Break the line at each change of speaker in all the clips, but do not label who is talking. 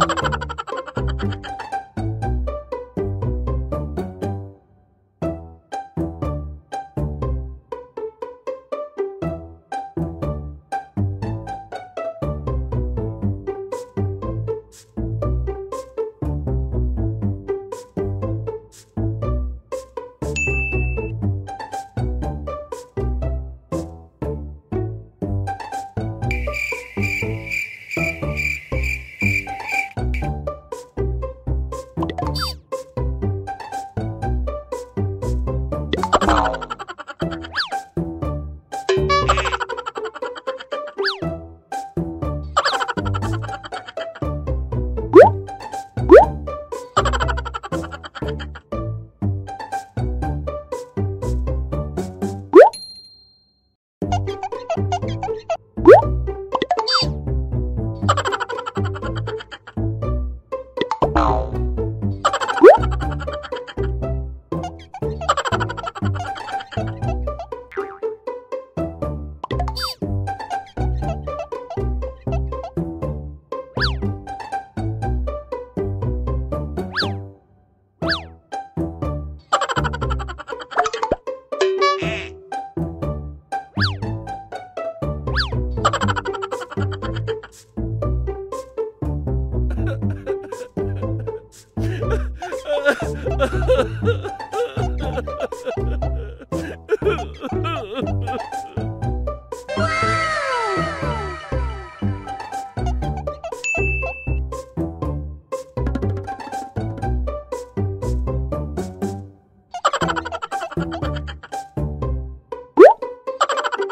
Ha ha ha!
Thank you.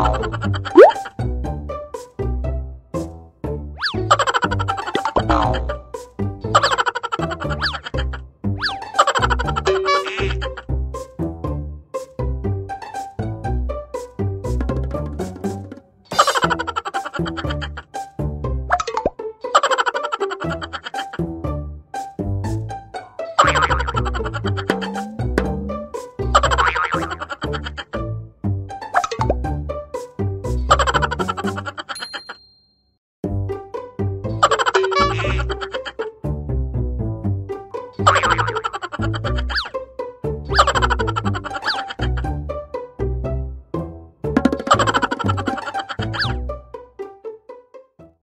Ha
ha ha!